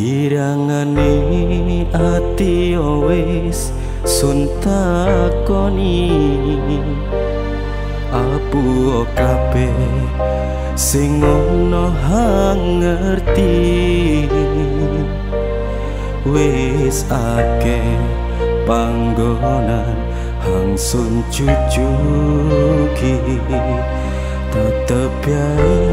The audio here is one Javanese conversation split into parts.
Pirangane ati wis suntakoni. Apu kape sing ono ngerti? Wis ake panggonan hang sun cucuki Tetep yang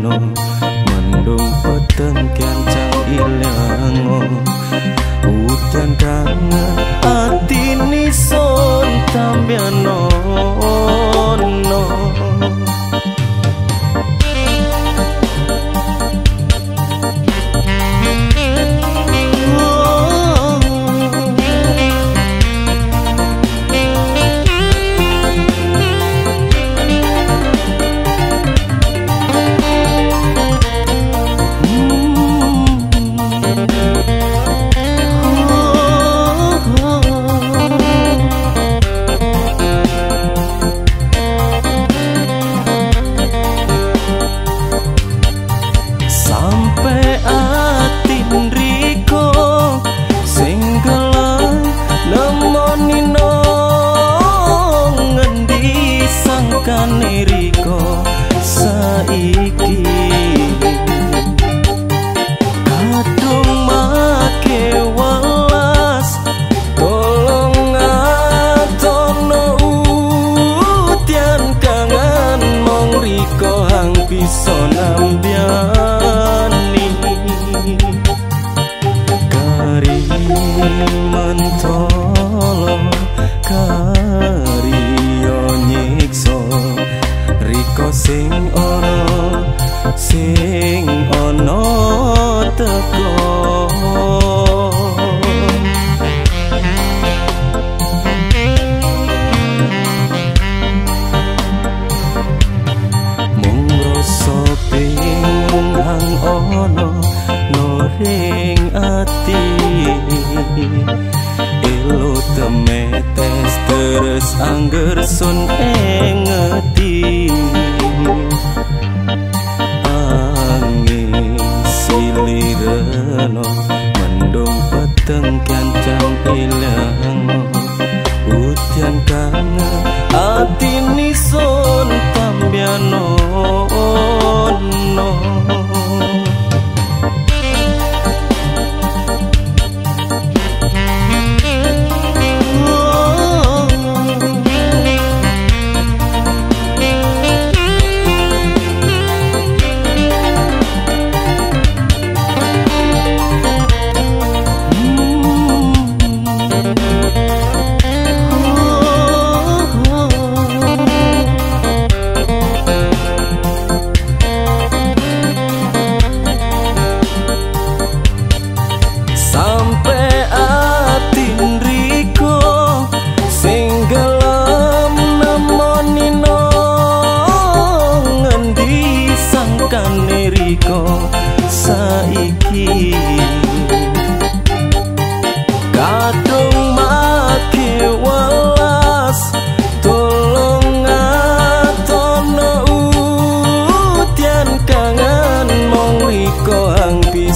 nombre. iso nambiani Kari mantan Elo temetes terus angger sun engeti Angin silireno mendung peteng kancang ilang. Hujan kangen